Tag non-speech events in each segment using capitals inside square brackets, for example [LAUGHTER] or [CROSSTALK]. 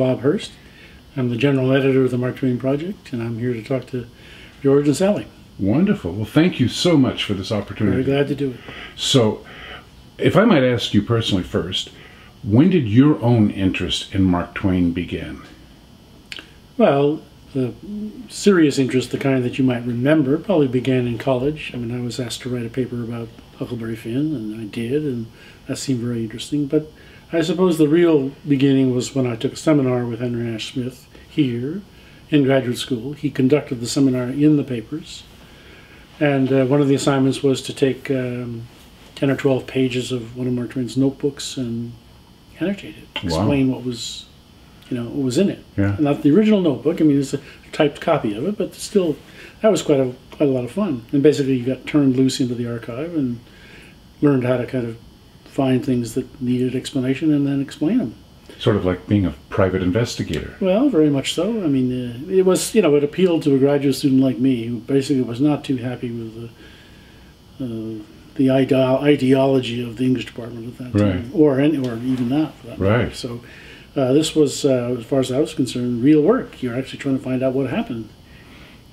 Bob Hirst. I'm the general editor of the Mark Twain Project, and I'm here to talk to George and Sally. Wonderful. Well, thank you so much for this opportunity. Very glad to do it. So, if I might ask you personally first, when did your own interest in Mark Twain begin? Well, the serious interest, the kind that you might remember, probably began in college. I mean, I was asked to write a paper about Huckleberry Finn, and I did, and that seemed very interesting. But I suppose the real beginning was when I took a seminar with Henry Nash Smith here in graduate school. He conducted the seminar in the papers, and uh, one of the assignments was to take um, 10 or 12 pages of one of Mark Twain's notebooks and annotate it, explain wow. what was, you know, what was in it. Yeah. Not the original notebook. I mean, it's a typed copy of it, but still, that was quite a quite a lot of fun. And basically, you got turned loose into the archive and learned how to kind of find things that needed explanation and then explain them. Sort of like being a private investigator. Well, very much so. I mean, uh, it was, you know, it appealed to a graduate student like me who basically was not too happy with the, uh, the ide- ideology of the English department at that time, or any, or even that for that right. matter. So, uh, this was, uh, as far as I was concerned, real work. You're actually trying to find out what happened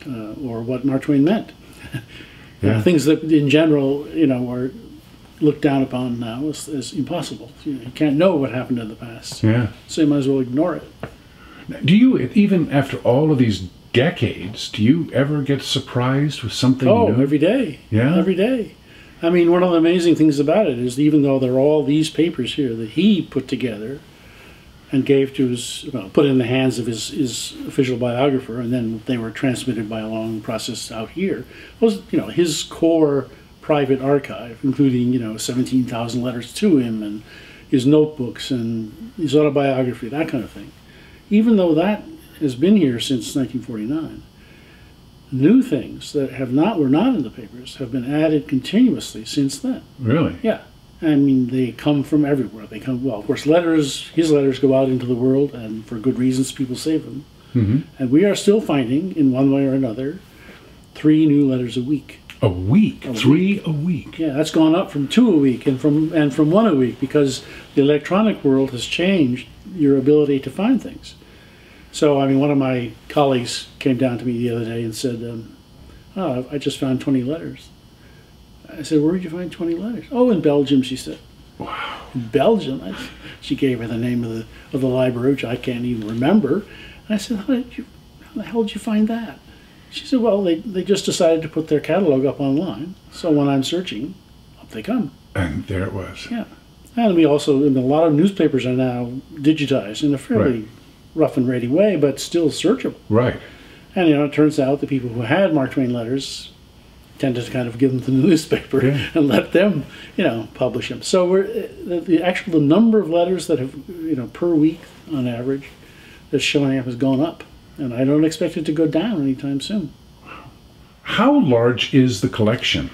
uh, or what Mark Twain meant. [LAUGHS] yeah. things that, in general, you know, are looked down upon now as, as impossible. You, know, you, can't know what happened in the past. Yeah. So you might as well ignore it. Do you, even after all of these decades, do you ever get surprised with something oh, new? every day. Yeah. Every day. I mean, one of the amazing things about it is even though there are all these papers here that he put together and gave to his, well, put in the hands of his, his official biographer, and then they were transmitted by a long process out here, was, you know, his core private archive, including you know 17,000 letters to him and his notebooks and his autobiography, that kind of thing. Even though that has been here since 1949, new things that have not were not in the papers have been added continuously since then. Really? Yeah. I mean, they come from everywhere. They come well. Of course, letters. His letters go out into the world, and for good reasons, people save them. Mm-hmm. And we are still finding, in one way or another, three new letters a week. A week, a three week. a week. Yeah, that's gone up from two a week and from and from one a week because the electronic world has changed your ability to find things. So, I mean, one of my colleagues came down to me the other day and said, um, "Oh, I just found 20 letters." I said, "Where did you find 20 letters?" "Oh, in Belgium," she said. Wow. In Belgium. I, she gave her the name of the of the library, which I can't even remember. And I said, "How did you? How the hell did you find that?" She said, well, they, they just decided to put their catalog up online. So when I'm searching, up they come. And there it was. Yeah. And we also, I mean, a lot of newspapers are now digitized in a fairly right. rough and ready way, but still searchable. Right. And, you know, it turns out the people who had Mark Twain letters tended to kind of give them to the [LAUGHS] newspaper yeah. and let them, you know, publish them. So we're, the, the actual the number of letters that have, you know, per week on average that's showing up has gone up and I don't expect it to go down anytime soon. How large is the collection?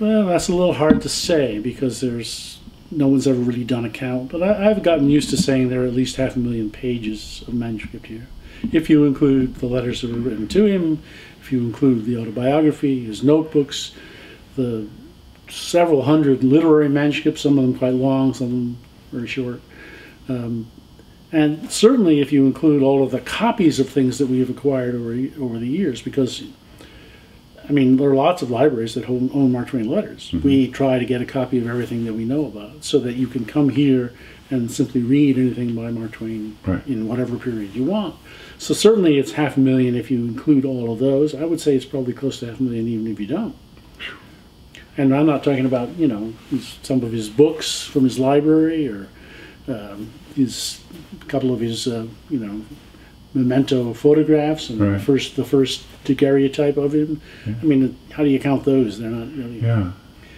Well, that's a little hard to say because there's no one's ever really done a count, but I, have gotten used to saying there are at least half a million pages of manuscript here. If you include the letters that were written to him, if you include the autobiography, his notebooks, the several hundred literary manuscripts, some of them quite long, some of them very short. Um, and certainly if you include all of the copies of things that we have acquired over, over the years, because I mean, there are lots of libraries that own Mark Twain letters. Mm-hmm. We try to get a copy of everything that we know about so that you can come here and simply read anything by Mark Twain right. in whatever period you want. So certainly it's half a million if you include all of those. I would say it's probably close to half a million even if you don't. And I'm not talking about, you know, some of his books from his library or um, his a couple of his uh, you know memento photographs and right. the first the first daguerreotype of him. Yeah. I mean, how do you count those? They're not really. Yeah.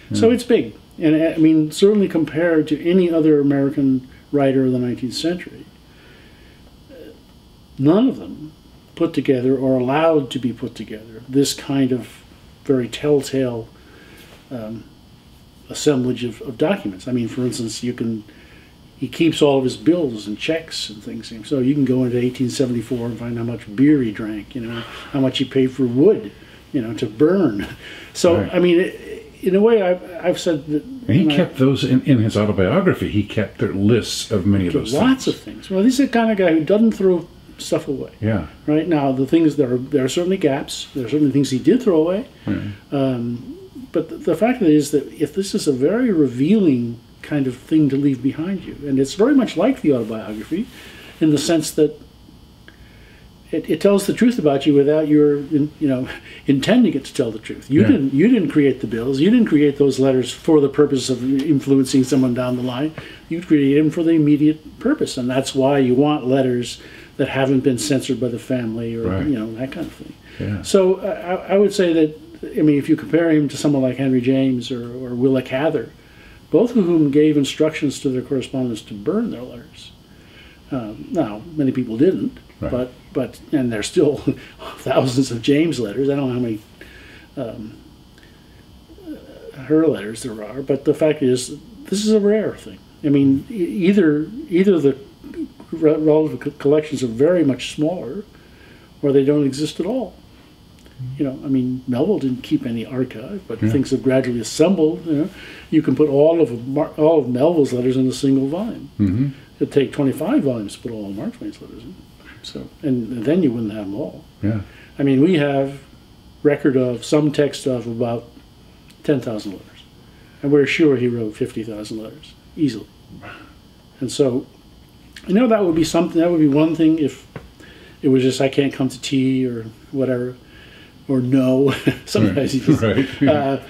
yeah. So it's big, and I mean certainly compared to any other American writer of the 19th century, none of them put together or allowed to be put together this kind of very telltale um, assemblage of, of documents. I mean, for instance, you can he keeps all of his bills and checks and things. So you can go into 1874 and find how much beer he drank, you know, how much he paid for wood, you know, to burn. [LAUGHS] So right. I mean, in a way, I've, I've said that. He and I- kept those in, in his autobiography. He kept their lists of many of those lots things. of things. Well, he's the kind of guy who doesn't throw stuff away. Yeah. Right now, the things there are there are certainly gaps. There are certainly things he did throw away. Um, but the, the fact is that if this is a very revealing kind of thing to leave behind you, and it's very much like the autobiography, in the sense that it, it tells the truth about you without your in, you know [LAUGHS] intending it to tell the truth. You Yeah. didn't you didn't create the bills. You didn't create those letters for the purpose of influencing someone down the line. You created them for the immediate purpose, and that's why you want letters that haven't been censored by the family or Right. you know that kind of thing. Yeah. So uh, I, I would say that I mean if you compare him to someone like Henry James or, or Willa Cather, both of whom gave instructions to their correspondents to burn their letters. Um, now many people didn't, Right. but but and there's still [LAUGHS] thousands of James letters. I don't know how many um, her letters there are, but the fact is this is a rare thing. I mean, either either the re- relative collections are very much smaller, or they don't exist at all. You know, I mean, Melville didn't keep any archive, but Yeah. things have gradually assembled. You know, you can put all of Mar- all of Melville's letters in a single volume. hmm It'd take twenty-five volumes to put all of Mark Twain's letters in. So, and then you wouldn't have them all. Yeah. I mean, we have record of some text of about ten thousand letters, and we're sure he wrote fifty thousand letters easily. And so, you know, that would be something. That would be one thing if it was just I can't come to tea or whatever, or no. [LAUGHS] Sometimes he just. right. Uh,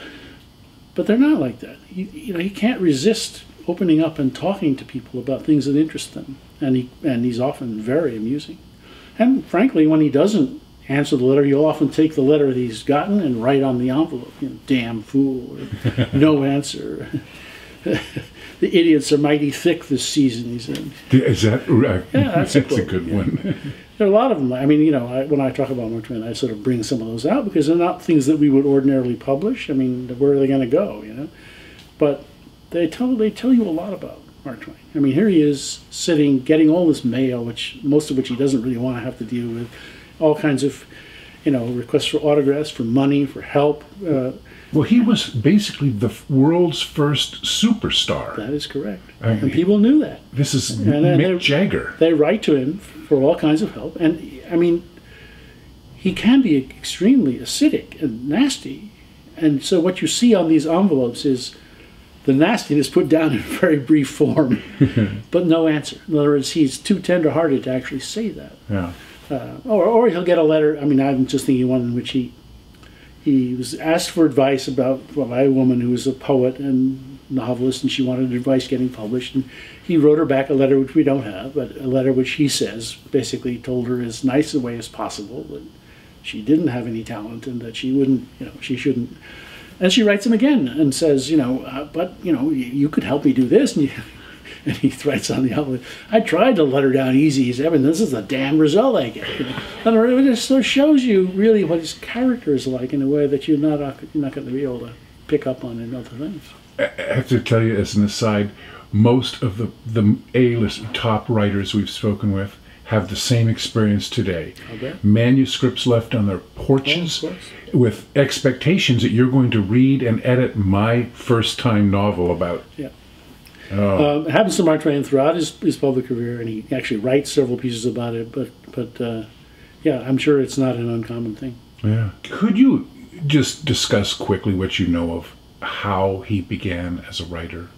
but they're not like that. You, you know, he can't resist opening up and talking to people about things that interest them, and he and he's often very amusing. And frankly, when he doesn't answer the letter, he'll often take the letter that he's gotten and write on the envelope, you know, "damn fool" or [LAUGHS] "no answer." [LAUGHS] the idiots are mighty thick this season, he said. Is that right? Yeah, that's a a quote, good yeah. one. There are a lot of them. I mean, you know, I, when I talk about Mark Twain, I sort of bring some of those out because they're not things that we would ordinarily publish. I mean, where are they going to go? You know, but they tell they tell you a lot about Mark Twain. I mean, here he is sitting, getting all this mail, which most of which he doesn't really want to have to deal with, all kinds of, you know, requests for autographs, for money, for help. Uh, Well, he was basically the world's first superstar. that is correct, I mean- and people knew that. This is And Mick they- Jagger. they write to him for all kinds of help. And I mean, he can be extremely acidic and nasty. And so what you see on these envelopes is the nastiness put down in [LAUGHS] very brief form, [LAUGHS] but no answer. In other words, he's too tender-hearted to actually say that. Yeah. Uh, or, or he'll get a letter. I mean, I'm just thinking one in which he he was asked for advice about by a woman who was a poet and novelist, and she wanted advice getting published. And he wrote her back a letter which we don't have, but a letter which he says basically told her as nice a way as possible that she didn't have any talent and that she wouldn't, you know, she shouldn't. And she writes him again and says, you know, uh, but you know, you, you could help me do this, and you. [LAUGHS] And he writes on the envelope, I tried to let her down easy. I mean, this is the damn result I get. [LAUGHS] And it just sort of shows you really what his character is like in a way that you're not, uh, you're not going to be able to pick up on in other things. I have to tell you, as an aside, most of the, the A-list top writers we've spoken with have the same experience today. Bet. Manuscripts left on their porches Oh, with expectations that you're going to read and edit my first time novel about. Yeah. Oh, Um, it happens to Mark Twain throughout his, his public career, and he actually writes several pieces about it. But, but uh, yeah, I'm sure it's not an uncommon thing. yeah. Could you just discuss quickly what you know of how he began as a writer?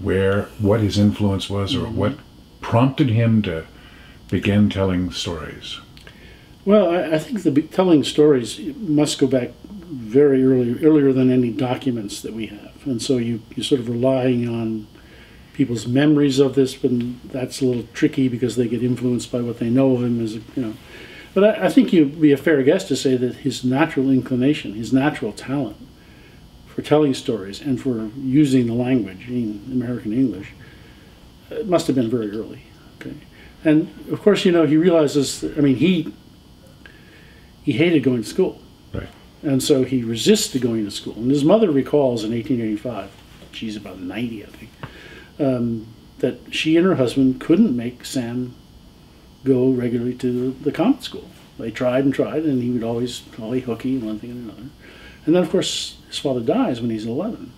Where, what his influence was, or what prompted him to begin telling stories? Well, I, I think the be- telling stories must go back very early, earlier than any documents that we have, and so you you're sort of relying on people's memories of this, but that's a little tricky because they get influenced by what they know of him as you know. But I, I think you'd be a fair guess to say that his natural inclination, his natural talent for telling stories and for using the language, in American English, it must have been very early. Okay, and of course, you know, he realizes. I mean, he he hated going to school. And so he resisted going to school. And his mother recalls in 1885, she's about 90, I think, um, that she and her husband couldn't make Sam go regularly to the, common school. They tried and tried, and he would always holly hooky one thing and another. And then, of course, his father dies when he's 11.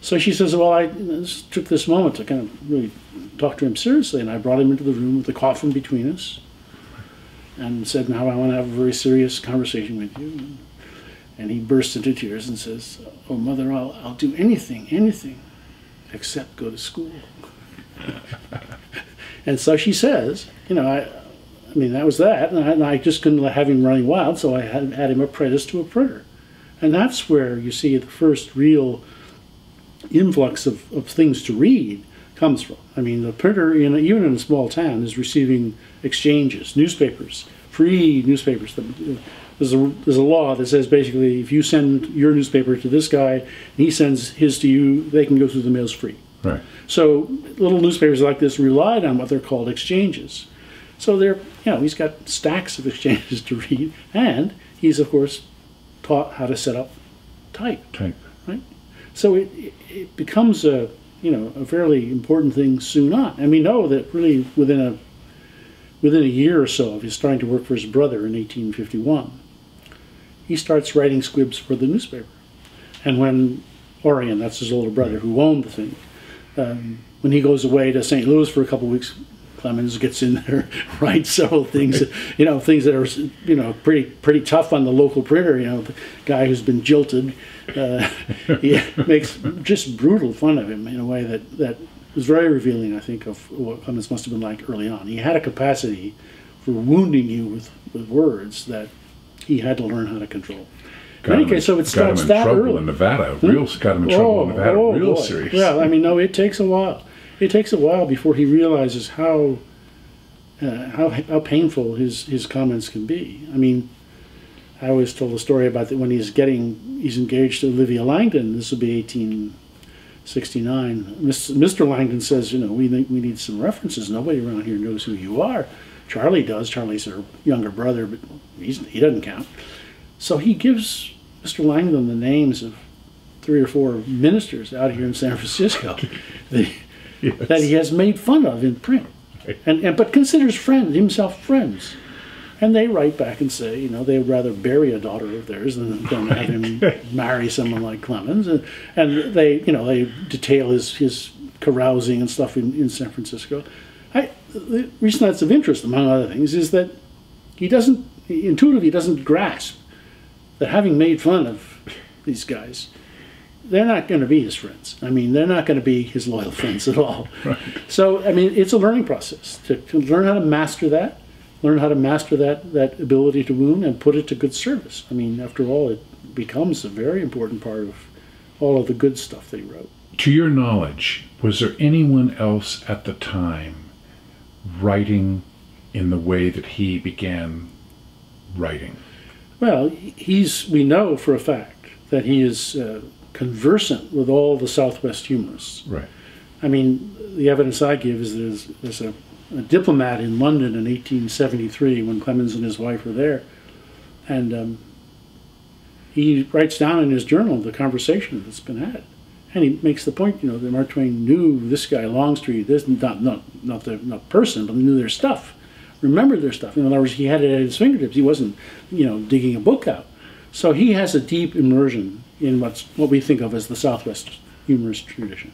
So she says, Well, I took this moment to kind of really talk to him seriously, and I brought him into the room with the coffin between us and said, Now I want to have a very serious conversation with you. And he bursts into tears and says, Oh, mother, I'll, I'll do anything, anything except go to school. [LAUGHS] and so she says, You know, I, I mean, that was that. And I, and I just couldn't have him running wild, so I had, had him apprenticed to a printer. And that's where you see the first real influx of, of things to read comes from. I mean, the printer, in, even in a small town, is receiving exchanges, newspapers, free newspapers. There's a, there's a law that says basically if you send your newspaper to this guy and he sends his to you, they can go through the mails free. Right. So little newspapers like this relied on what they're called exchanges. So they're, you know, he's got stacks of [LAUGHS] exchanges to read, and he's of course taught how to set up type. Type. Right. So it, it becomes a you know a fairly important thing soon on, and we know that really within a within a year or so of his starting to work for his brother in 1851, he starts writing squibs for the newspaper. And when Orion, that's his older brother who owned the thing, um, when he goes away to St. Louis for a couple of weeks, Clemens gets in there, [LAUGHS] writes several things, you know, things that are, you know, pretty pretty tough on the local printer. You know, the guy who's been jilted, uh, [LAUGHS] he [LAUGHS] makes just brutal fun of him in a way that that was very revealing. I think of what Clemens must have been like early on. He had a capacity for wounding you with with words that he had to learn how to control. Got in any case, so it got starts him in that trouble early. in Nevada. Real got him in trouble in Nevada. real boy. serious. Yeah, I mean, no, it takes a while. It takes a while before he realizes how uh, how how painful his his comments can be. I mean, I always told the story about that when he's getting he's engaged to Olivia Langdon. This would be 1869. Mr. Langdon says, you know, we think we need some references. Nobody around here knows who you are. Charlie does. Charlie's her younger brother, but he's, he doesn't count. So he gives Mr. Langdon the names of three or four ministers out here in San Francisco [LAUGHS] that, Yes. that he has made fun of in print, and, and but considers friend himself friends. And they write back and say, you know, they would rather bury a daughter of theirs than, than have him [LAUGHS] marry someone like Clemens. And, and they, you know, they detail his, his carousing and stuff in, in San Francisco. I, the reason that's of interest, among other things, is that he doesn't, intuitively, doesn't grasp that having made fun of these guys, they're not going to be his friends. I mean, they're not going to be his loyal friends at all. [LAUGHS] Right. So, I mean, it's a learning process to, to learn how to master that, learn how to master that, that ability to wound and put it to good service. I mean, after all, it becomes a very important part of all of the good stuff they wrote. To your knowledge, was there anyone else at the time writing in the way that he began writing? Well, he's, we know for a fact that he is uh, conversant with all the Southwest humorists. Right. I mean, the evidence I give is there's, there's a, a diplomat in London in 1873 when Clemens and his wife were there, and um, he writes down in his journal the conversation that's been had, and he makes the point, you know, that Mark Twain knew this guy Longstreet, this not not not the not person, but knew their stuff, remembered their stuff. In other words, he had it at his fingertips. He wasn't, you know, digging a book out. So he has a deep immersion in what's what we think of as the Southwest humorist tradition.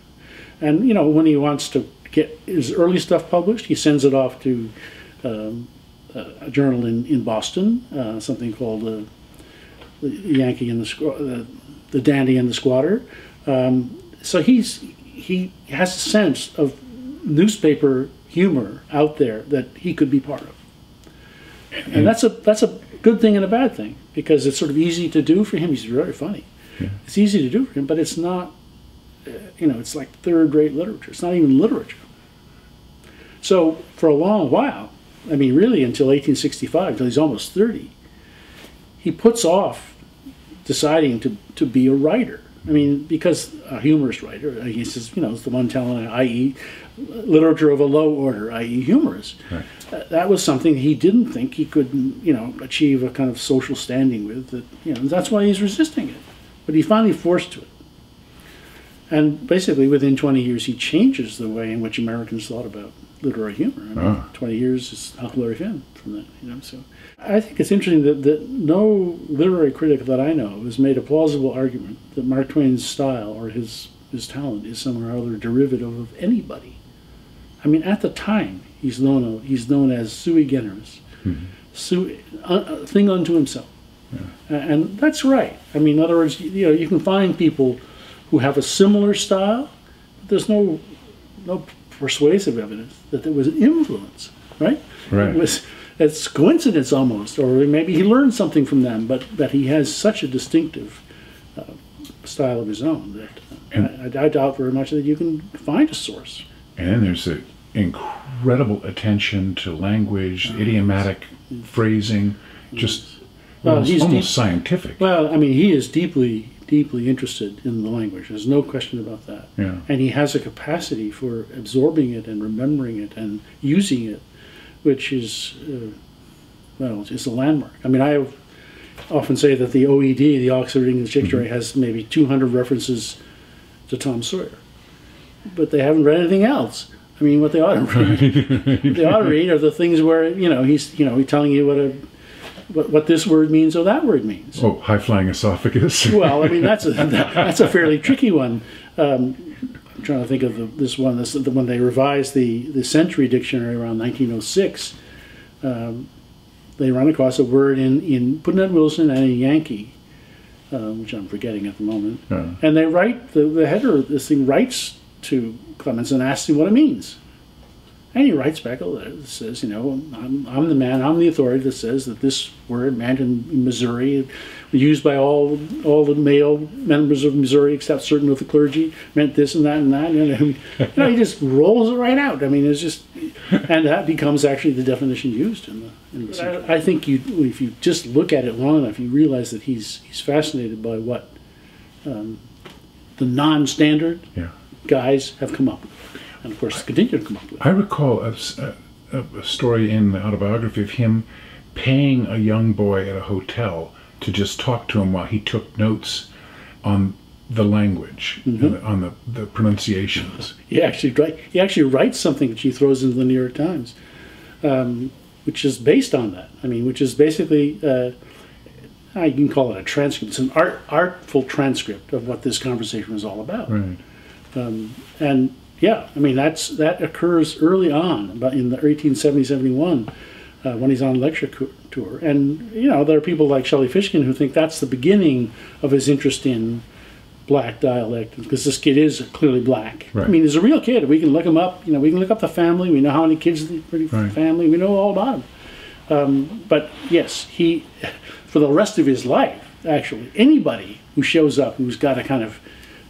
And you know, when he wants to get his early stuff published, he sends it off to um, a journal in in Boston, uh, something called uh, the Yankee and the the, the Dandy and the Squatter. Um, so he's he has a sense of newspaper humor out there that he could be part of, and that's a that's a good thing and a bad thing because it's sort of easy to do for him. He's very funny. It's easy to do for him, but it's not uh, you know, it's like third rate literature. It's not even literature. So for a long while, I mean, really until 1865, until he's almost 30, he puts off deciding to, to be a writer. I mean, because a humorist writer, he says, you know, it's the one telling, i.e., literature of a low order, i.e., humorous. Right. Uh, That was something he didn't think he could, you know, achieve a kind of social standing with. That you know, that's why he's resisting it. But he finally forced to it. And basically, within 20 years, he changes the way in which Americans thought about literary humor. I mean, Ah. 20 years is Huckleberry Finn. from that. You know, so I think it's interesting that, that no literary critic that I know has made a plausible argument that Mark Twain's style or his his talent is somehow or other derivative of anybody. I mean, at the time, he's known he's known as sui generis, mm-hmm. sui, uh, thing unto himself, yeah. and that's right. I mean, in other words, you know, you can find people who have a similar style. But there's no no persuasive evidence that there was an influence, right? Right. It was, it's coincidence almost, or maybe he learned something from them, but that he has such a distinctive uh, style of his own that I, I, doubt very much that you can find a source. And then there's an incredible attention to language, idiomatic phrasing, just well, almost, almost deep, scientific. Well, I mean, he is deeply deeply interested in the language. There's no question about that. Yeah. And he has a capacity for absorbing it and remembering it and using it, which is, uh, well, it's a landmark. I mean, I often say that the OED, the Oxford English Dictionary, has maybe 200 references to Tom Sawyer, but they haven't read anything else. I mean, what they ought to read, they ought to read are the things where you know he's you know he's telling you what a what, what this word means or that word means. Oh, high flying esophagus. well, I mean that's a [LAUGHS] that's a fairly tricky one. Um, I'm trying to think of the, this one. This the one they revised the the Century Dictionary around 1906. Um, they run across a word in in Pudd'nhead Wilson and in Yankee, uh, which I'm forgetting at the moment. Yeah. And they write the the header. This thing writes to Clemens and asks him what it means. And he writes back a letter that says, you know, I'm, I'm the man, I'm the authority that says that this word meant in Missouri, used by all all the male members of Missouri except certain of the clergy, meant this and that and that. And, you know, he just rolls it right out. I mean, it's just, and that becomes actually the definition used in the. In the I, I think you, if you just look at it long enough, you realize that he's he's fascinated by what um, the non-standard yeah. guys have come up with and of course continue to come up with. I recall a, a, a, story in the autobiography of him paying a young boy at a hotel to just talk to him while he took notes on the language, mm-hmm. on the, the pronunciations. He actually he actually writes something which he throws into the New York Times, um, which is based on that. I mean, which is basically. Uh, you can call it a transcript. It's an art, artful transcript of what this conversation was all about. Right. Um, and yeah, I mean that's that occurs early on, but in the 1870 71, uh, when he's on lecture tour, and you know there are people like Shelley Fishkin who think that's the beginning of his interest in black dialect because this kid is clearly black. Right. I mean, he's a real kid. We can look him up. You know, we can look up the family. We know how many kids the right. family. We know all about him. Um, but yes, he, [LAUGHS] for the rest of his life, actually, anybody who shows up who's got a kind of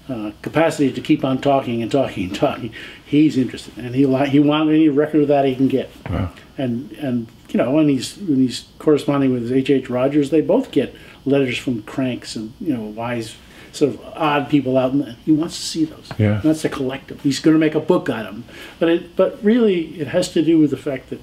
uh, capacity to keep on talking and talking and talking. He's interested, and he he wants any record of that he can get. Wow. And and you know when he's when he's corresponding with H. H. Rogers, they both get letters from cranks and you know wise sort of odd people out, and he wants to see those. Yeah. And that's to collect them. He's going to make a book out of them. But it but really it has to do with the fact that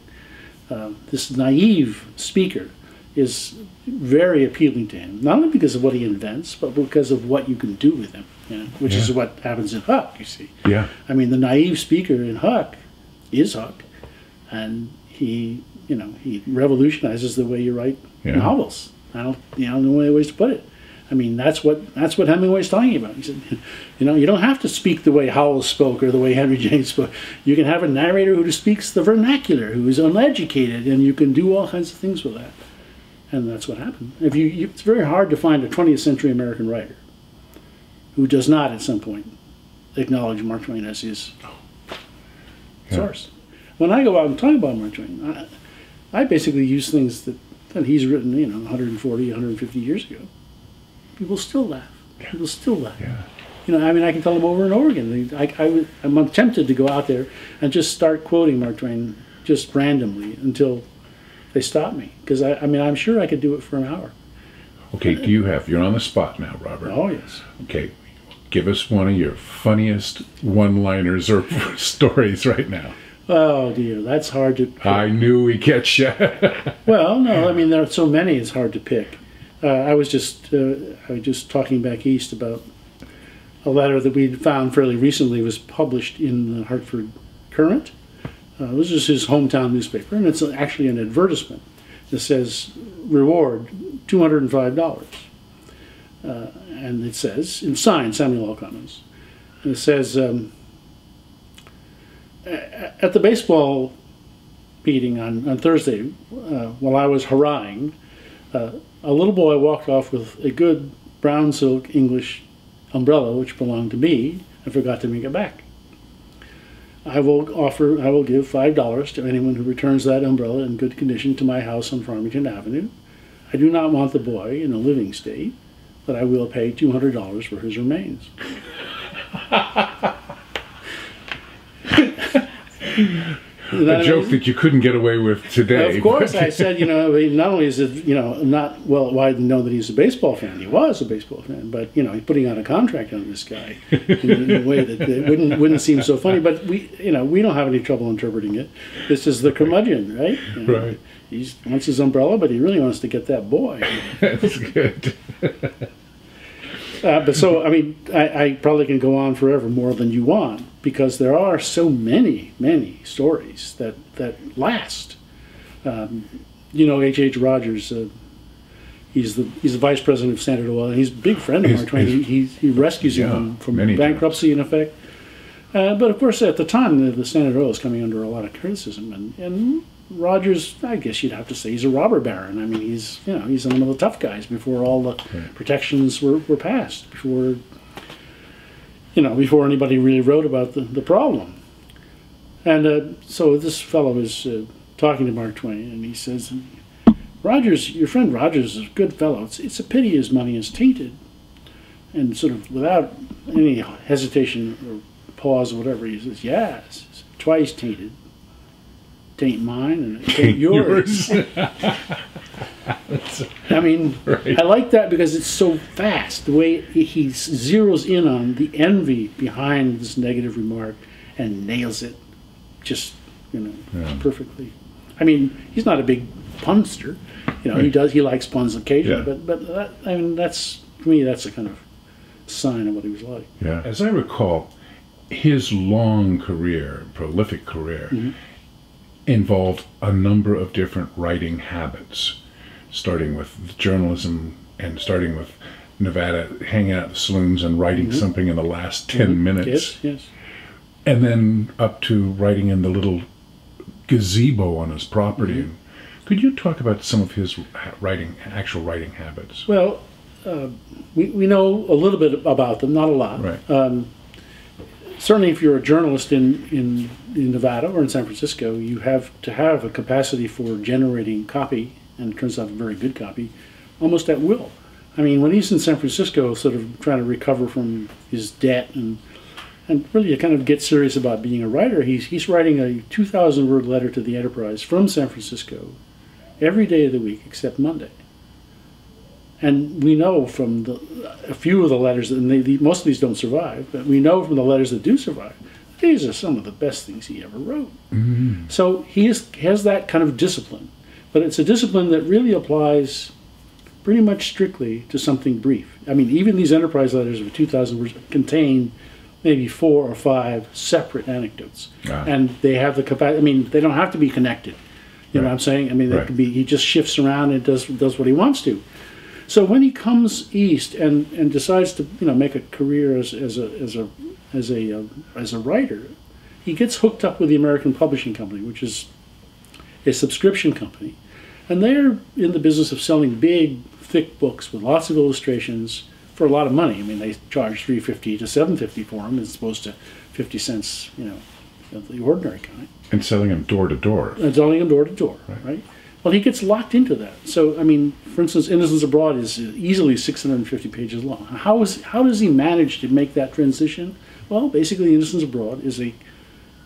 uh, this naive speaker is very appealing to him, not only because of what he invents, but because of what you can do with him, you know, which yeah. is what happens in Huck, you see. Yeah. I mean, the naive speaker in Huck is Huck, and he, you know, he revolutionizes the way you write yeah. novels. I don't, you know, the way ways to put it. I mean, that's what that's what Hemingway's talking about. He said, [LAUGHS] you know, you don't have to speak the way Howells spoke or the way Henry [LAUGHS] James spoke. You can have a narrator who speaks the vernacular, who is uneducated, and you can do all kinds of things with that and that's what happened. If you, you, it's very hard to find a 20th century American writer who does not at some point acknowledge Mark Twain as his yeah. source. When I go out and talk about Mark Twain, I, I basically use things that, that he's written, you know, 140, 150 years ago. People still laugh. People still laugh. Yeah. You know, I mean, I can tell them over and over again. I, I, I'm tempted to go out there and just start quoting Mark Twain just randomly until they stop me because I, I mean I'm sure I could do it for an hour. Okay, do you have? You're on the spot now, Robert. Oh yes. Okay, give us one of your funniest one-liners or [LAUGHS] stories right now. Oh dear, that's hard to. Pick. I knew we'd catch you. [LAUGHS] well, no, I mean there are so many; it's hard to pick. Uh, I was just uh, I was just talking back east about a letter that we found fairly recently was published in the Hartford Courant, Uh, this is his hometown newspaper, and it's actually an advertisement that says reward two hundred and five dollars, uh, and it says in sign Samuel L. Clemens, and it says um, at the baseball meeting on, on Thursday, uh, while I was hurrahing, uh, a little boy walked off with a good brown silk English umbrella which belonged to me and forgot to bring it back. I will offer, I will give five dollars to anyone who returns that umbrella in good condition to my house on Farmington Avenue. I do not want the boy in a living state, but I will pay two hundred dollars for his remains. [LAUGHS] [LAUGHS] A joke that you couldn't get away with today. Of course, I said, you know, I not only is it, you know, not well widely known that he's a baseball fan. He was a baseball fan, but you know, he's putting out a contract on this guy in, a way that it wouldn't wouldn't seem so funny. But we, you know, we don't have any trouble interpreting it. This is the curmudgeon, right? You know, Right. He wants his umbrella, but he really wants to get that boy. [LAUGHS] That's good. Uh, but so, I mean, I, I probably can go on forever more than you want because there are so many, many stories that that last. Um, you know, H. H. Rogers. Uh, he's the he's the vice president of Standard Oil, and he's a big friend of Mark Twain. He, he he rescues Yeah, him from many bankruptcy, in effect. Uh, but of course, at the time, the, the Standard Oil is coming under a lot of criticism, and and Rogers, I guess you'd have to say he's a robber baron. I mean, he's you know he's one of the tough guys before all the protections were, were passed, before you know before anybody really wrote about the, the problem. And uh, so this fellow is uh, talking to Mark Twain, and he says, "Rogers, your friend Rogers is a good fellow. It's, it's a pity his money is tainted." And sort of without any hesitation or pause or whatever, he says, "Yes, it's twice tainted. Taint mine and it taint [LAUGHS] yours." [LAUGHS] [LAUGHS] I mean, Right. I like that because it's so fast. The way he, zeroes in on the envy behind this negative remark and nails it, just you know, Yeah. perfectly. I mean, he's not a big punster. You know, he does. He likes puns occasionally, Yeah. but but that, I mean, that's for me. That's a kind of sign of what he was like. Yeah. As I recall, his long career, prolific career, Mm-hmm. involved a number of different writing habits, starting with journalism and starting with Nevada, hanging out in the saloons and writing something in the last 10 minutes, Mm-hmm. Yes, yes. and then up to writing in the little gazebo on his property. Mm-hmm. Could you talk about some of his writing, actual writing habits? Well, uh, we, we know a little bit about them, not a lot. Right. Um, certainly, if you're a journalist in, in, in Nevada or in San Francisco, you have to have a capacity for generating copy, and it turns out a very good copy, almost at will. I mean, when he's in San Francisco, sort of trying to recover from his debt and and really to kind of get serious about being a writer, he's he's writing a 2,000 word letter to the Enterprise from San Francisco every day of the week except Monday. And we know from the, a few of the letters, and they, the, most of these don't survive, but we know from the letters that do survive, these are some of the best things he ever wrote. Mm-hmm. So he is, has that kind of discipline, but it's a discipline that really applies pretty much strictly to something brief. I mean, even these enterprise letters of 2,000 words contain maybe four or five separate anecdotes, Ah. and they have the capacity. I mean, they don't have to be connected. You know what I'm saying? I mean, Right. be. He just shifts around and does does what he wants to. So when he comes east and, and decides to you know make a career as, as a as a as a uh, as a writer, he gets hooked up with the American Publishing Company, which is a subscription company, and they're in the business of selling big, thick books with lots of illustrations for a lot of money. I mean, they charge three fifty to seven fifty for them, as opposed to fifty cents, you know, of the ordinary kind. And selling them door to door. And selling them door to door, right? Well, he gets locked into that. So, I mean, for instance, Innocents Abroad is easily 650 pages long. How is how does he manage to make that transition? Well, basically, Innocents Abroad is a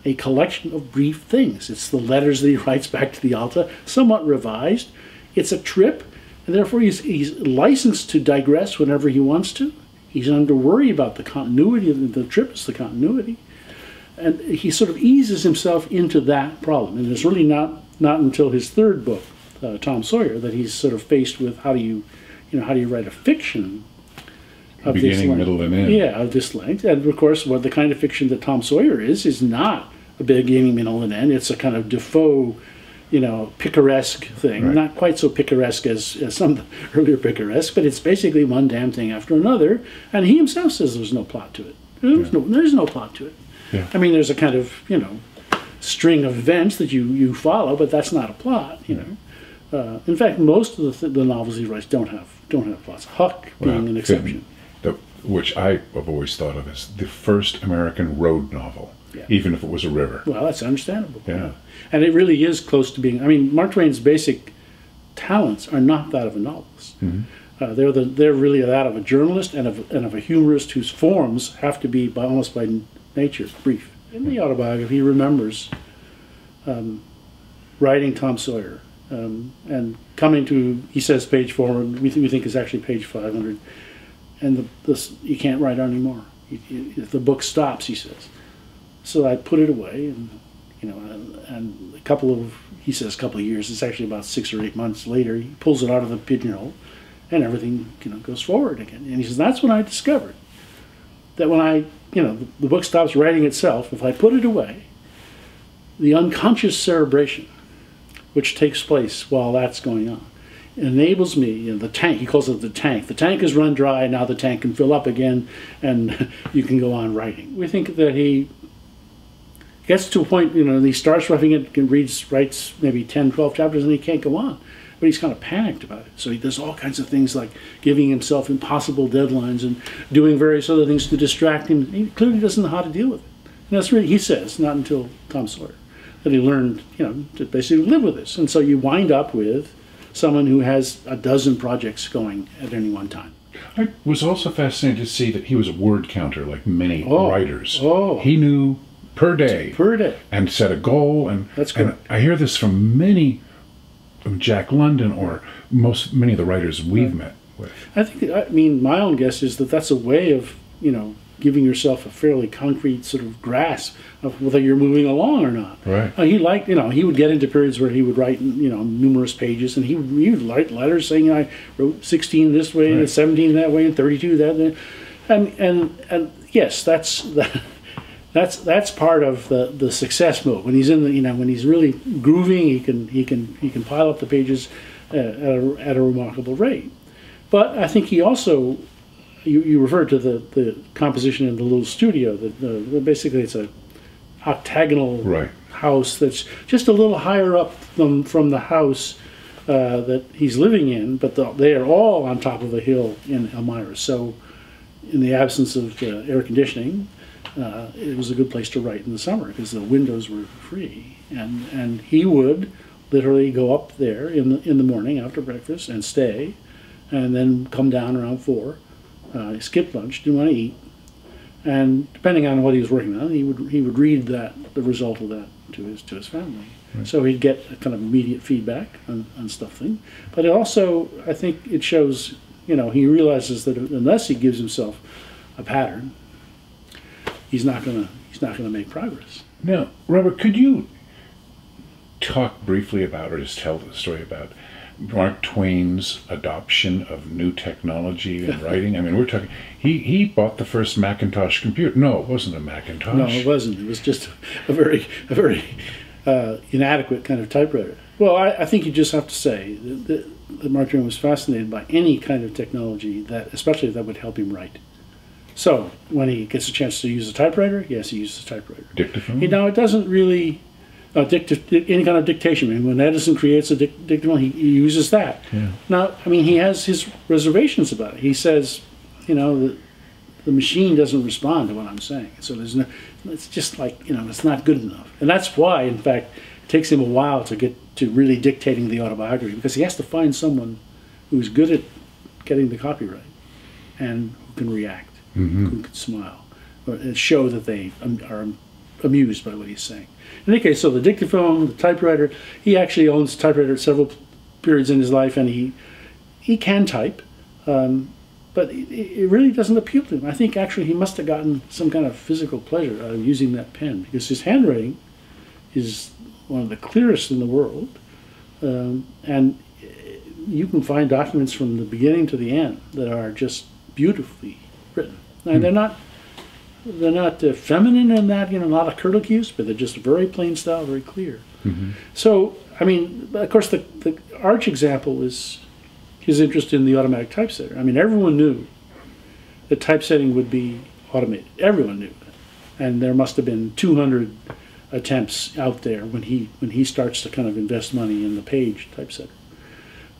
a collection of brief things. It's the letters that he [LAUGHS] writes back to the Alta, somewhat revised. It's a trip, and therefore he's, he's licensed to digress whenever he wants to. He's under worry about the continuity of the, the trip. Is the continuity and he sort of eases himself into that problem. And it's really not not until his third book, uh, Tom Sawyer, that he's sort of faced with how do you, you know, how do you write a fiction of this Beginning, length? middle, and end. Yeah, of this length. And of course, what the kind of fiction that Tom Sawyer is is not a beginning, middle, and end. It's a kind of Defoe, you know, picaresque thing. Right. Not quite so picaresque as, as some [LAUGHS] earlier picaresque, but it's basically one damn thing after another. And he himself says there's no plot to it. There's, no, there's no plot to it. Yeah. I mean, there's a kind of, you know, string of events that you, you follow, but that's not a plot, you know. Uh, in fact, most of the, th- the novels he writes don't have don't have plots. Huck being an exception. Which I have always thought of as the first American road novel, Yeah. even if it was a river. Well, that's understandable. Yeah. And it really is close to being. I mean, Mark Twain's basic talents are not that of a novelist. Uh, they're the, they're really that of a journalist and of, and of a humorist whose forms have to be by, almost by nature brief. In the autobiography, he remembers um, writing Tom Sawyer um, and coming to he says page 400. We, th- we think is actually page 500, and the, this you can't write anymore. You, you, the book stops, he says. So I put it away, and you know, and, and a couple of he says a couple of years. It's actually about six or eight months later. He pulls it out of the pigeonhole, and everything you know goes forward again. And he says that's when I discovered that when I you know the, the book stops writing itself. If I put it away, the unconscious cerebration, which takes place while that's going on, enables me. You know, the tank. He calls it the tank. The tank is run dry. Now the tank can fill up again, and [LAUGHS] you can go on writing. We think that he gets to a point, you know, he starts roughing it, and reads, writes maybe 10, 12 chapters, and he can't go on. But he's kind of panicked about it. So he does all kinds of things like giving himself impossible deadlines and doing various other things to distract him. He clearly doesn't know how to deal with it. And that's really, he says, not until Tom Sawyer, that he learned, you know, to basically live with this. And so you wind up with someone who has a dozen projects going at any one time. I was also fascinated to see that he was a word counter, like many Oh. writers. Oh. He knew per day Per day. and set a goal. And That's and. I hear this from many, from Jack London or most many of the writers we've met with. I think, I mean, my own guess is that that's a way of, you know, giving yourself a fairly concrete sort of grasp of whether you're moving along or not. Right. Uh, he liked, you know, he would get into periods where he would write, you know, numerous pages, and he would, he would write letters saying, "I wrote 16 this way, and 17 that way, and 32 that." way." And and and yes, that's [LAUGHS] that's that's part of the, the success mode. When he's in the, you know, when he's really grooving, he can he can he can pile up the pages at a, at a remarkable rate. But I think he also you, you referred to the, the composition in the little studio. That the, basically it's a octagonal Right. house that's just a little higher up from from the house uh, that he's living in, but the, they are all on top of a hill in Elmira. So, in the absence of uh, air conditioning, uh, it was a good place to write in the summer because the windows were free, and and he would literally go up there in the in the morning after breakfast and stay, and then come down around four, uh, skip lunch, didn't want to eat, and depending on what he was working on, he would he would read that the result of that to his to his family. So he'd get a kind of immediate feedback on, on stuff thing. But it also, I think, it shows, you know, he realizes that unless he gives himself a pattern, he's not gonna he's not gonna make progress. Now, Robert, could you talk briefly about, or just tell the story about Mark Twain's adoption of new technology in [LAUGHS] writing? I mean, we're talking. He he bought the first Macintosh computer. No, it wasn't a Macintosh. No, it wasn't. It was just a very a very uh, inadequate kind of typewriter. Well, I, I think you just have to say that, that, that Mark Twain was fascinated by any kind of technology that, especially that would help him write. So when he gets a chance to use a typewriter, yes, he uses a typewriter. Dictaphone. You know, it doesn't really uh, any kind of dictation. I mean, when Edison creates a dic- dictaphone, he, he uses that. Yeah. Now, I mean, he has his reservations about it. He says, you know, the, the machine doesn't respond to what I'm saying. So there's no, it's just like, you know, it's not good enough. And that's why, in fact, it takes him a while to get to really dictating the autobiography because he has to find someone who's good at getting the copyright and who can react, who can smile, or and show that they are amused by what he's saying. In any case, so the dictaphone, the typewriter, he actually owns a typewriter at several periods in his life, and he he can type, um, but it, it really doesn't appeal to him. I think actually he must have gotten some kind of physical pleasure out of using that pen because his handwriting is one of the clearest in the world, um, and you can find documents from the beginning to the end that are just beautifully written. Now they're not they're not uh, feminine in that you know not a curlicue, but they're just very plain style, very clear. So I mean, of course, the the arch example is his interest in the automatic typesetter. I mean, everyone knew that typesetting would be automated. Everyone knew that, and there must have been 200 attempts out there when he when he starts to kind of invest money in the Paige typesetter.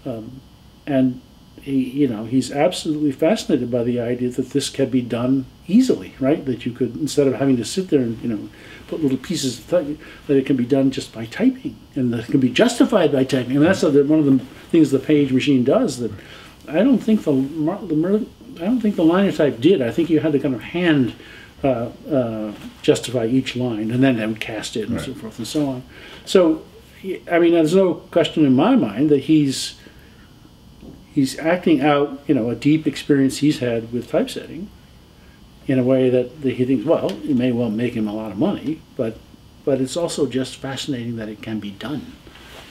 Um, and he, you know, he's absolutely fascinated by the idea that this can be done easily, right? That you could instead of having to sit there and you know put little pieces of that it can be done just by typing, and that it can be justified by typing. And that's one of the things the Paige machine does. That I don't think the, the I don't think the linotype did. I think you had to kind of hand uh, uh, justify each line, and then cast it and so forth and so on. So, I mean, there's no question in my mind that he's he's acting out, you know, a deep experience he's had with typesetting in a way that, that he thinks, well, it may well make him a lot of money, but but it's also just fascinating that it can be done.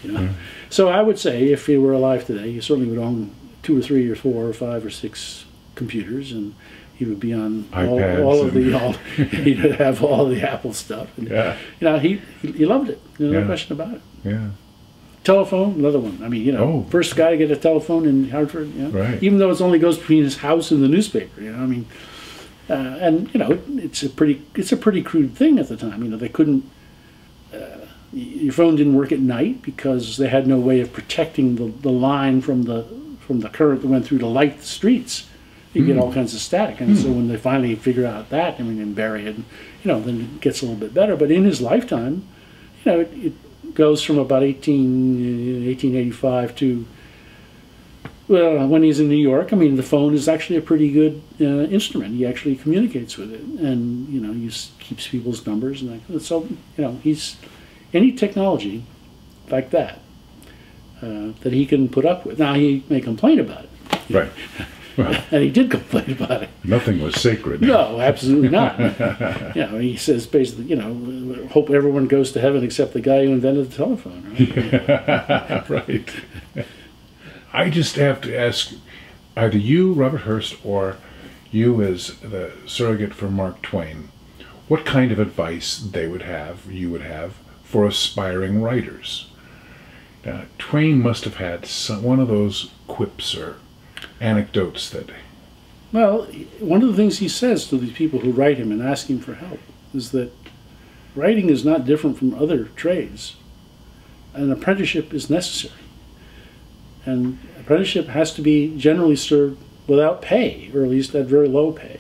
You know, mm-hmm. so I would say if he were alive today, he certainly would own two or three or four or five or six computers, and he would be on all, all of the all, [LAUGHS] [LAUGHS] he'd have all the Apple stuff. And, Yeah. You know, he he loved it. There's no Yeah. question about it. Yeah. Telephone, another one. I mean, you know, Oh. first guy to get a telephone in Hartford. You know, Right. Even though it only goes between his house and the newspaper. You know, I mean, uh, and you know, it's a pretty it's a pretty crude thing at the time. You know, they couldn't. Uh, your phone didn't work at night because they had no way of protecting the, the line from the from the current that went through to light the streets. You get all kinds of static, and so when they finally figure out that, I mean, and bury it, you know, then it gets a little bit better. But in his lifetime, you know, it, it goes from about 18, 1885 to well, when he's in New York, I mean, the phone is actually a pretty good uh, instrument. He actually communicates with it, and you know, he keeps people's numbers, and like, so you know, he's any technology like that uh, that he can put up with. Now he may complain about it, Right. [LAUGHS] Well, and he did complain about it. nothing was sacred. No, absolutely not. you know, he says basically, you know, hope everyone goes to heaven except the guy who invented the telephone. Right? [LAUGHS] right. I just have to ask either you, Robert Hirst, or you as the surrogate for Mark Twain, what kind of advice they would have, you would have, for aspiring writers. Now, Twain must have had some, one of those quips or anecdotes that Well, one of the things he says to these people who write him and ask him for help is that writing is not different from other trades. An apprenticeship is necessary. And apprenticeship has to be generally served without pay, or at least at very low pay.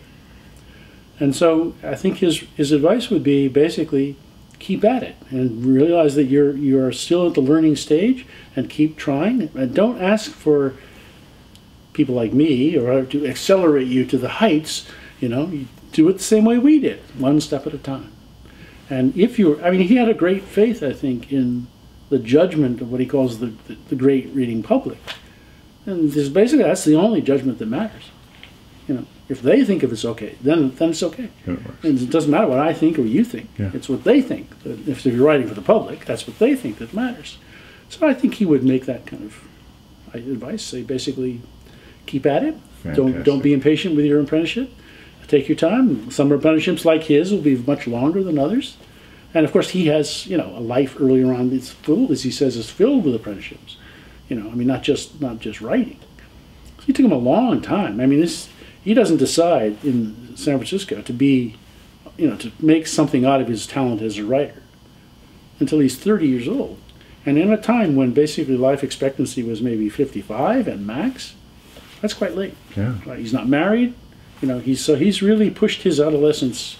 And so I think his, his advice would be basically keep at it and realize that you're you're still at the learning stage and keep trying and don't ask for people like me or to accelerate you to the heights you know you do it the same way we did one step at a time and if you're i mean he had a great faith i think in the judgment of what he calls the, the, the great reading public and this basically that's the only judgment that matters you know if they think if it's okay then then it's okay works. and it doesn't matter what I think or you think. Yeah. It's what they think. If you're writing for the public, that's what they think that matters. So I think he would make that kind of advice. Say basically, keep at it. Don't don't be impatient with your apprenticeship. Take your time. Some apprenticeships like his will be much longer than others. And of course, he has you know a life earlier on that's filled, as he says, is filled with apprenticeships. You know, I mean, not just not just writing. It took him a long time. I mean, this he doesn't decide in San Francisco to be, you know, to make something out of his talent as a writer until he's 30 years old. And in a time when basically life expectancy was maybe 55 and max, that's quite late. Yeah. Right? He's not married, you know. He's so he's really pushed his adolescence,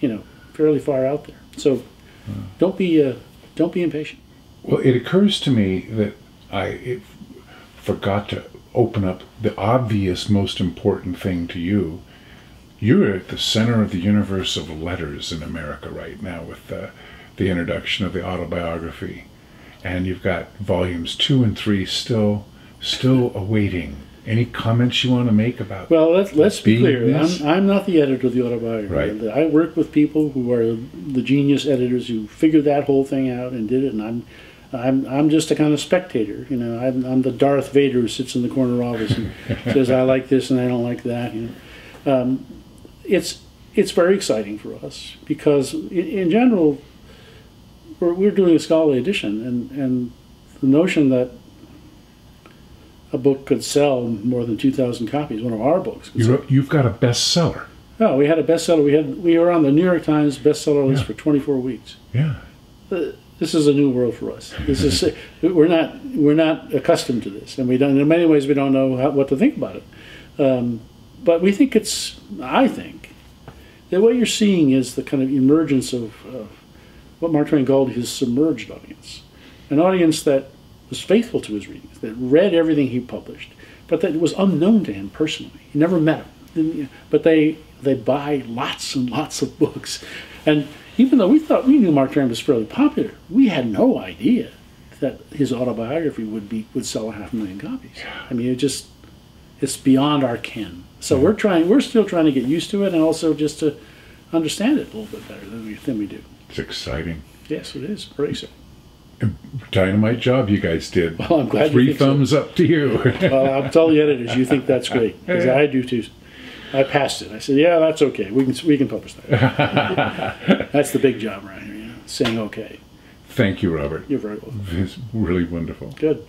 you know, fairly far out there. So don't be uh, don't be impatient. Well, it occurs to me that I it, forgot to open up the obvious, most important thing to you. You're at the center of the universe of letters in America right now with the, the introduction of the autobiography, and you've got volumes two and three still still awaiting. Any comments you want to make about? Well, let's, let's be clear. this- I'm, I'm not the editor of the autobiography. Right. I work with people who are the genius editors who figured that whole thing out and did it, and I'm, I'm, I'm just a kind of spectator. You know, I'm, I'm the Darth Vader who sits in the corner office and [LAUGHS] says I like this and I don't like that. You know, um, it's it's very exciting for us because, in, in general, we're, we're doing a scholarly edition, and, and the notion that a book could sell more than 2,000 copies, one of our books. You you've got a bestseller. Oh, we had a bestseller. We had we were on the New York Times bestseller list Yeah. for 24 weeks. Yeah. This is a new world for us. This is [LAUGHS] we're not we're not accustomed to this, and we don't. In many ways, we don't know how, what to think about it. Um, but we think it's. I think that what you're seeing is the kind of emergence of, of what Mark Twain called his submerged audience, an audience that was faithful to his readings, that read everything he published, but that was unknown to him personally. He never met him, but they they buy lots and lots of books, and even though we thought we knew Mark Twain was fairly popular, we had no idea that his autobiography would be would sell a half a million copies. I mean, it just it's beyond our ken. So we're trying, we're still trying to get used to it, and also just to understand it a little bit better than we than we do. It's exciting. Yes, it is very so. Dynamite job you guys did. Well, I'm glad Three think so. thumbs up to you. [LAUGHS] Well, I'll tell the editors you think that's great because I do too. I passed it. I said, "Yeah, that's okay. We can we can publish that." [LAUGHS] that's the big job around here, you know, saying okay. Thank you, Robert. You're very welcome. It's really wonderful. Good.